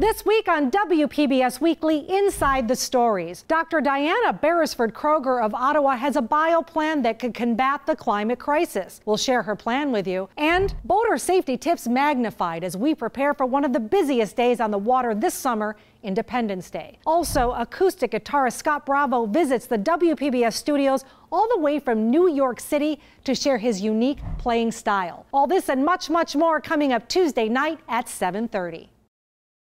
This week on WPBS Weekly, Inside the Stories, Dr. Diana Beresford Kreuger of Ottawa has a bio plan that could combat the climate crisis. We'll share her plan with you. And boater safety tips magnified as we prepare for one of the busiest days on the water this summer, Independence Day. Also, acoustic guitarist Scott Bravo visits the WPBS studios all the way from New York City to share his unique playing style. All this and much, much more coming up Tuesday night at 730.